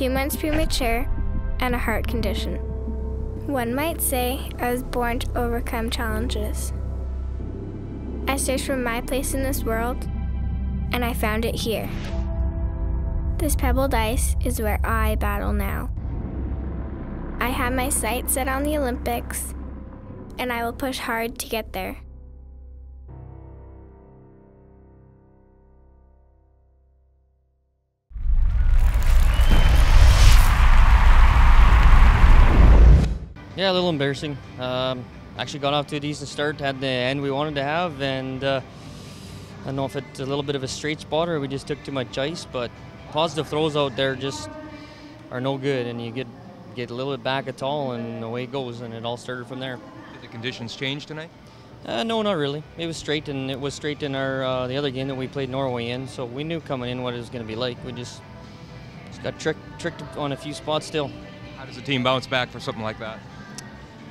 two months premature, and a heart condition. One might say I was born to overcome challenges. I searched for my place in this world, and I found it here. This pebbled ice is where I battle now. I have my sights set on the Olympics, and I will push hard to get there. Yeah, a little embarrassing. Um, actually got off to a decent start, had the end we wanted to have, and uh, I don't know if it's a little bit of a straight spot or we just took too much ice, but positive throws out there just are no good, and you get get a little bit back at all, and away it goes, and it all started from there. Did the conditions change tonight? Uh, no, not really. It was straight, and it was straight in our uh, the other game that we played Norway in, so we knew coming in what it was going to be like. We just just got tricked tricked on a few spots still. How does the team bounce back for something like that?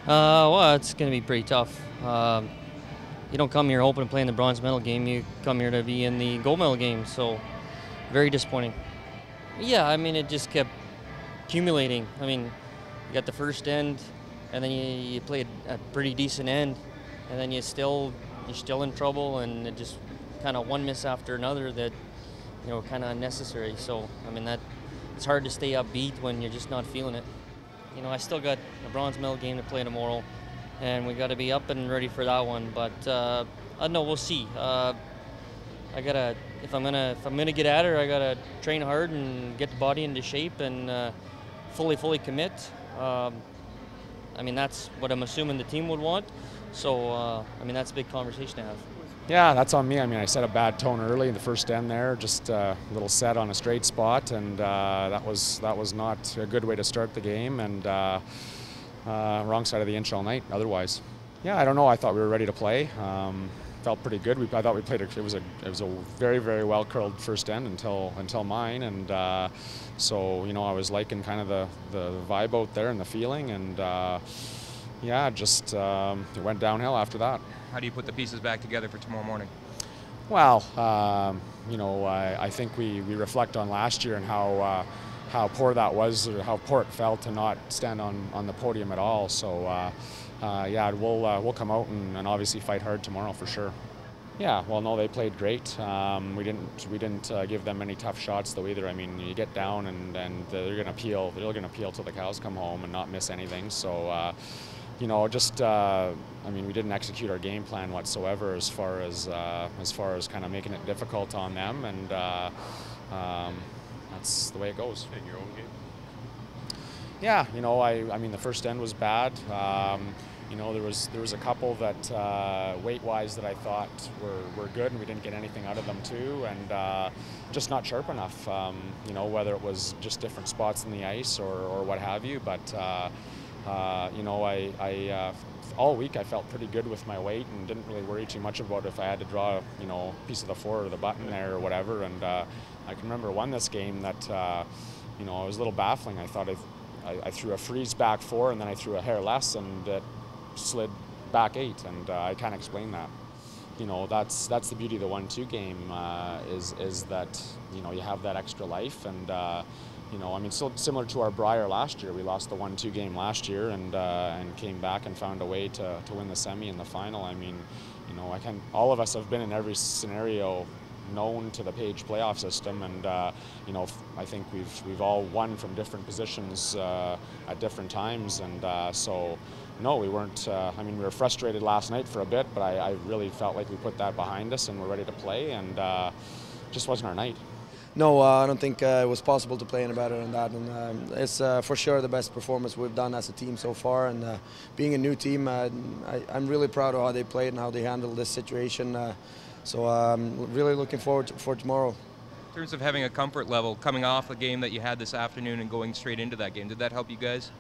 Uh, well, it's going to be pretty tough. Um, you don't come here hoping to play in the bronze medal game. You come here to be in the gold medal game. So, very disappointing. Yeah, I mean, it just kept accumulating. I mean, you got the first end, and then you, you play a, a pretty decent end, and then you still you're still in trouble, and it just kind of one miss after another that you know kind of unnecessary. So, I mean, that it's hard to stay upbeat when you're just not feeling it you know, I still got a bronze medal game to play tomorrow, and we got to be up and ready for that one. But uh, I don't know, we'll see. Uh, I gotta, if I'm gonna, if I'm gonna get at her, I gotta train hard and get the body into shape and uh, fully, fully commit. Um, I mean, that's what I'm assuming the team would want. So, uh, I mean, that's a big conversation to have. Yeah, that's on me. I mean, I set a bad tone early in the first end there, just uh, a little set on a straight spot, and uh, that was that was not a good way to start the game, and uh, uh, wrong side of the inch all night. Otherwise, yeah, I don't know. I thought we were ready to play. Um, felt pretty good. We, I thought we played. A, it was a it was a very very well curled first end until until mine, and uh, so you know I was liking kind of the the vibe out there and the feeling, and uh, yeah, just um, it went downhill after that. How do you put the pieces back together for tomorrow morning? Well, um, you know, I, I, think we, we reflect on last year and how uh, how poor that was, or how poor it felt to not stand on, on the podium at all. So, uh, uh, yeah, we'll uh, we'll come out and, and, obviously fight hard tomorrow for sure. Yeah, well, no, they played great. Um, we didn't we didn't uh, give them any tough shots though either. I mean, you get down and, and they're going to peel they're going to peel till the cows come home and not miss anything. So uh, you know, just uh, I mean, we didn't execute our game plan whatsoever as far as uh, as far as kind of making it difficult on them, and uh, um, that's the way it goes. In your own game. Yeah, you know, I I mean, the first end was bad. Um, you know, there was there was a couple that uh, weight-wise that I thought were, were good, and we didn't get anything out of them too, and uh, just not sharp enough. Um, you know, whether it was just different spots in the ice or, or what have you, but. Uh, you know, I, I uh, all week I felt pretty good with my weight and didn't really worry too much about if I had to draw, you know, a piece of the four or the button there or whatever. And uh, I can remember one this game that, uh, you know, it was a little baffling. I thought I, I, I, threw a freeze back four and then I threw a hair less and it slid back eight, and uh, I can't explain that. You know, that's that's the beauty of the one-two game uh, is is that you know you have that extra life and you know, I mean, so similar to our Brier last year, we lost the one-two game last year and uh, and came back and found a way to, to win the semi and the final. I mean, you know, I can. All of us have been in every scenario known to the Page playoff system, and uh, you know, I think we've we've all won from different positions uh, at different times, and uh, so. No, we weren't. Uh, I mean, we were frustrated last night for a bit, but I, I, really felt like we put that behind us and we're ready to play, and uh, just wasn't our night. No, uh, I don't think uh, it was possible to play any better than that. And um, it's uh, for sure the best performance we've done as a team so far. And uh, being a new team, uh, I, am really proud of how they played and how they handled this situation. Uh, so I'm um, really looking forward to, for tomorrow. In terms of having a comfort level, coming off the game that you had this afternoon and going straight into that game, did that help you guys?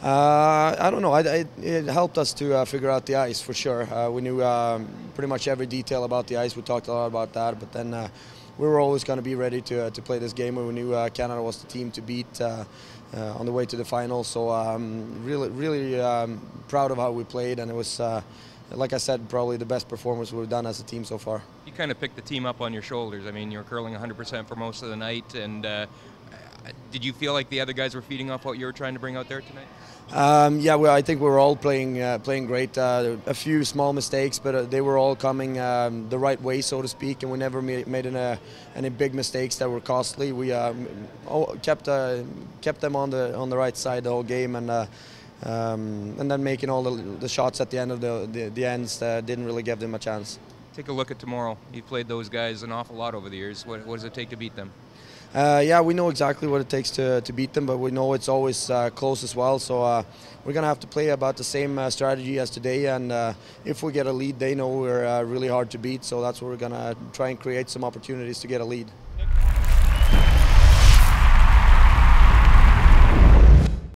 Uh, I don't know. I, I, it helped us to uh, figure out the ice for sure. Uh, we knew um, pretty much every detail about the ice. We talked a lot about that, but then we were always going to be ready to, uh, to play this game. We knew uh, Canada was the team to beat uh, uh, on the way to the final. So um, really, really um, proud of how we played, and it was, uh, like I said, probably the best performance we've done as a team so far. You kind of picked the team up on your shoulders. I mean, you were curling 100% for most of the night, and Did you feel like the other guys were feeding off what you were trying to bring out there tonight? Um, yeah, well, I think we were all playing uh, playing great. Uh, a few small mistakes, but uh, they were all coming um, the right way, so to speak, and we never made, made any, uh, any big mistakes that were costly. We um, kept uh, kept them on the on the right side the whole game, and uh, um, and then making all the, the, shots at the end of the the, the ends didn't really give them a chance. Take a look at tomorrow. You've played those guys an awful lot over the years. What, what does it take to beat them? Uh, yeah, we know exactly what it takes to, to beat them, but we know it's always uh, close as well. So uh, we're going to have to play about the same uh, strategy as today. And uh, if we get a lead, they know we're uh, really hard to beat. So that's where we're going to try and create some opportunities to get a lead.